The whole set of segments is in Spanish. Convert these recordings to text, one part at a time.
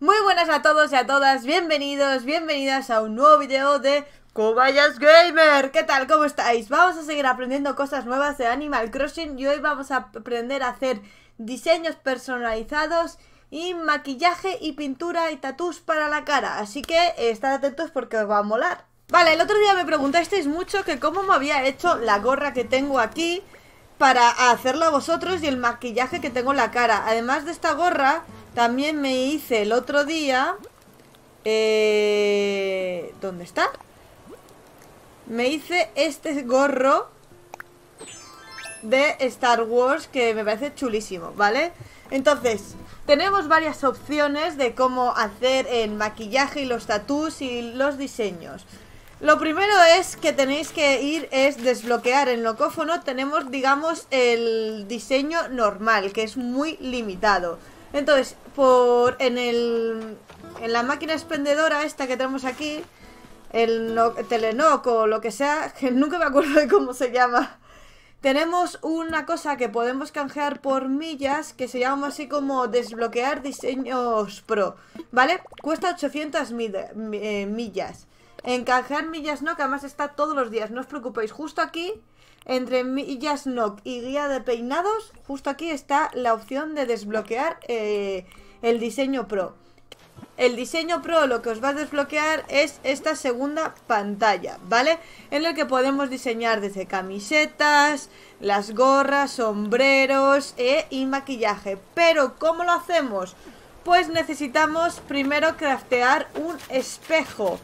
Muy buenas a todos y a todas, bienvenidos, bienvenidas a un nuevo video de Cobayas Gamer ¿Qué tal? ¿Cómo estáis? Vamos a seguir aprendiendo cosas nuevas de Animal Crossing y hoy vamos a aprender a hacer diseños personalizados y maquillaje y pintura y tatús para la cara Así que eh, estad atentos porque os va a molar Vale, el otro día me preguntasteis mucho que cómo me había hecho la gorra que tengo aquí para hacerlo a vosotros y el maquillaje que tengo en la cara Además de esta gorra también me hice el otro día... Eh, ¿Dónde está? Me hice este gorro de Star Wars que me parece chulísimo, ¿vale? Entonces, tenemos varias opciones de cómo hacer el maquillaje y los tatús y los diseños. Lo primero es que tenéis que ir es desbloquear en locófono. Tenemos, digamos, el diseño normal, que es muy limitado. Entonces, por en el en la máquina expendedora esta que tenemos aquí, el no, Telenoc o lo que sea, que nunca me acuerdo de cómo se llama. Tenemos una cosa que podemos canjear por millas que se llama así como desbloquear diseños pro, ¿vale? Cuesta 800 eh, millas. En canjear millas no, que además está todos los días, no os preocupéis. Justo aquí entre Millas Nock y Guía de Peinados, justo aquí está la opción de desbloquear eh, el diseño Pro. El diseño Pro lo que os va a desbloquear es esta segunda pantalla, ¿vale? En el que podemos diseñar desde camisetas, las gorras, sombreros eh, y maquillaje. Pero, ¿cómo lo hacemos? Pues necesitamos primero craftear un espejo.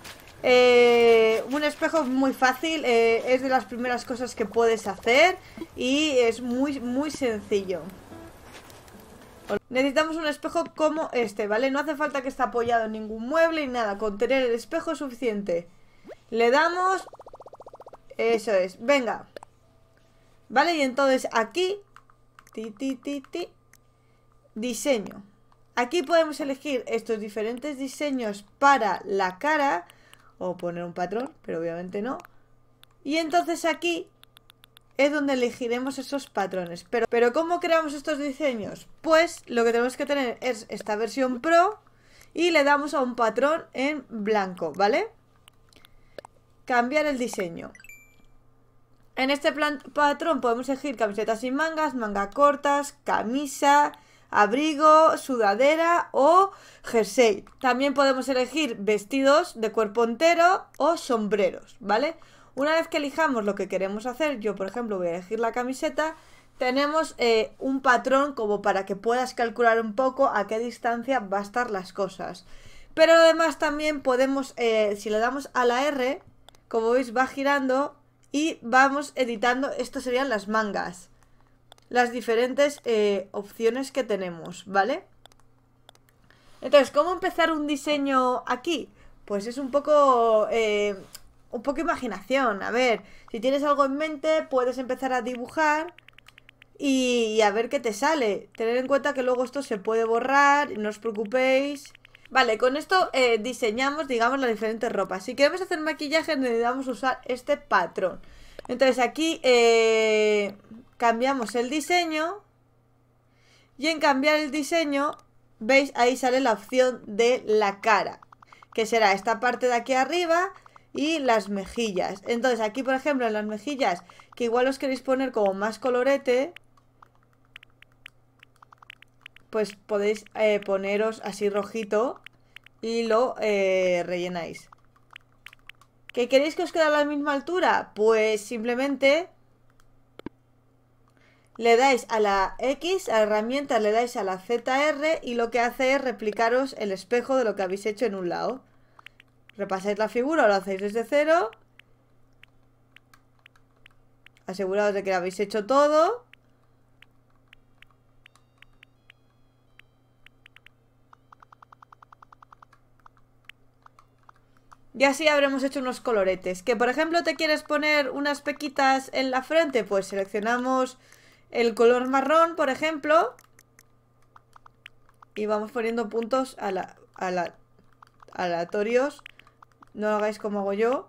Eh, un espejo muy fácil, eh, es de las primeras cosas que puedes hacer y es muy, muy sencillo. Necesitamos un espejo como este, ¿vale? No hace falta que esté apoyado en ningún mueble ni nada, con tener el espejo es suficiente. Le damos... Eso es, venga. ¿Vale? Y entonces aquí... Ti, ti, ti, ti. Diseño. Aquí podemos elegir estos diferentes diseños para la cara o poner un patrón, pero obviamente no. Y entonces aquí es donde elegiremos esos patrones. Pero, pero ¿cómo creamos estos diseños? Pues lo que tenemos que tener es esta versión Pro y le damos a un patrón en blanco, ¿vale? Cambiar el diseño. En este patrón podemos elegir camisetas sin mangas, manga cortas, camisa, abrigo, sudadera o jersey. También podemos elegir vestidos de cuerpo entero o sombreros, ¿vale? Una vez que elijamos lo que queremos hacer, yo por ejemplo voy a elegir la camiseta, tenemos eh, un patrón como para que puedas calcular un poco a qué distancia va a estar las cosas. Pero además también podemos, eh, si le damos a la R, como veis va girando y vamos editando, esto serían las mangas las diferentes eh, opciones que tenemos, ¿vale? Entonces, ¿cómo empezar un diseño aquí? Pues es un poco... Eh, un poco imaginación. A ver, si tienes algo en mente, puedes empezar a dibujar y, a ver qué te sale. Tener en cuenta que luego esto se puede borrar, no os preocupéis. Vale, con esto eh, diseñamos, digamos, las diferentes ropas. Si queremos hacer maquillaje, necesitamos usar este patrón. Entonces aquí eh, cambiamos el diseño y en cambiar el diseño, veis, ahí sale la opción de la cara, que será esta parte de aquí arriba y las mejillas. Entonces aquí, por ejemplo, en las mejillas, que igual os queréis poner como más colorete, pues podéis eh, poneros así rojito y lo eh, rellenáis. ¿Que queréis que os quede a la misma altura? Pues simplemente le dais a la X, a la herramienta le dais a la ZR y lo que hace es replicaros el espejo de lo que habéis hecho en un lado. Repasáis la figura, lo hacéis desde cero. Aseguraos de que lo habéis hecho todo. Y así habremos hecho unos coloretes. Que por ejemplo te quieres poner unas pequitas en la frente, pues seleccionamos el color marrón, por ejemplo. Y vamos poniendo puntos a la, a la, aleatorios. No lo hagáis como hago yo.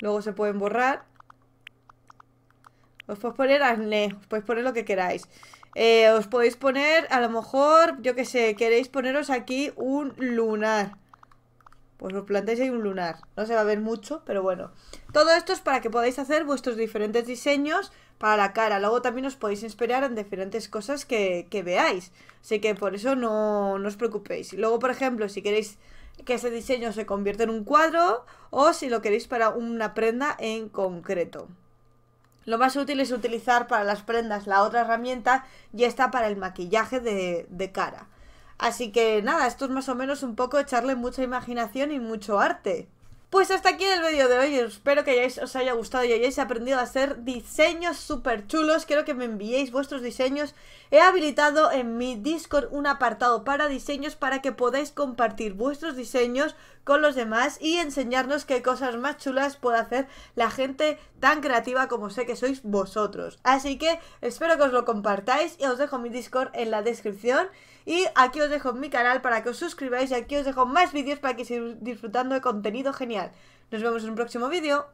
Luego se pueden borrar. Os podéis poner acné, os podéis poner lo que queráis. Eh, os podéis poner, a lo mejor, yo que sé, queréis poneros aquí un lunar. Pues os planteáis ahí un lunar. No se va a ver mucho, pero bueno. Todo esto es para que podáis hacer vuestros diferentes diseños para la cara. Luego también os podéis inspirar en diferentes cosas que, que veáis. Así que por eso no, no os preocupéis. Luego, por ejemplo, si queréis que ese diseño se convierta en un cuadro o si lo queréis para una prenda en concreto. Lo más útil es utilizar para las prendas la otra herramienta y esta para el maquillaje de, de cara. Así que nada, esto es más o menos un poco echarle mucha imaginación y mucho arte. Pues hasta aquí el vídeo de hoy, espero que os haya gustado y hayáis aprendido a hacer diseños súper chulos, quiero que me enviéis vuestros diseños. He habilitado en mi Discord un apartado para diseños para que podáis compartir vuestros diseños con los demás y enseñarnos qué cosas más chulas puede hacer la gente tan creativa como sé que sois vosotros. Así que espero que os lo compartáis y os dejo mi Discord en la descripción. Y aquí os dejo mi canal para que os suscribáis y aquí os dejo más vídeos para que sigáis disfrutando de contenido Nos vemos en un próximo vídeo.